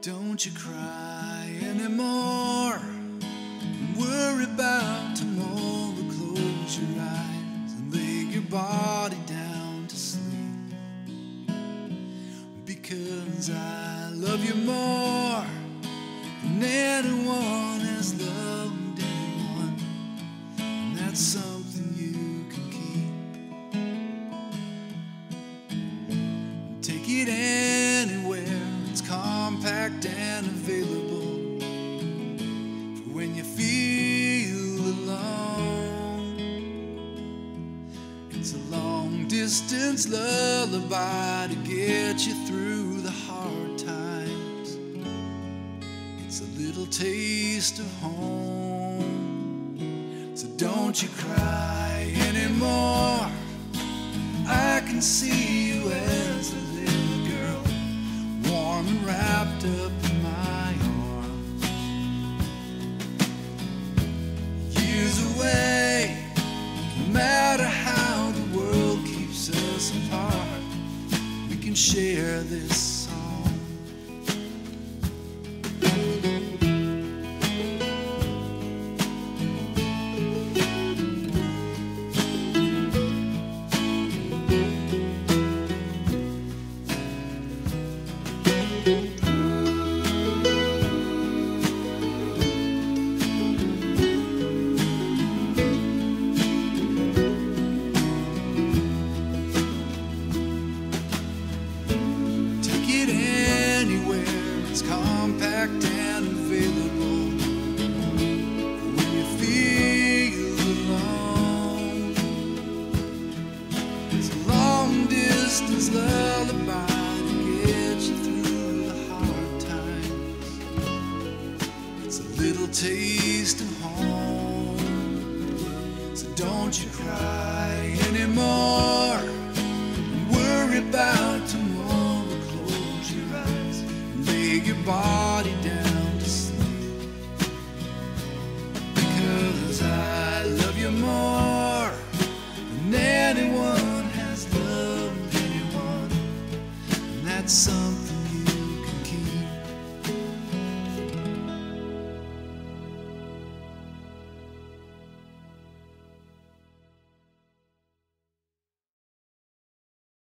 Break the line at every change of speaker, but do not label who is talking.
don't you cry anymore. Worry about tomorrow. Close your eyes and lay your body down to sleep. Because I love you more than anyone has loved anyone. And that's something you can keep. Take it it's compact and available. For when you feel alone, it's a long distance lullaby to get you through the hard times. It's a little taste of home. So don't you cry anymore. I can see you taste of home, so don't you cry anymore. Worry about tomorrow. Close your eyes. Lay your body down than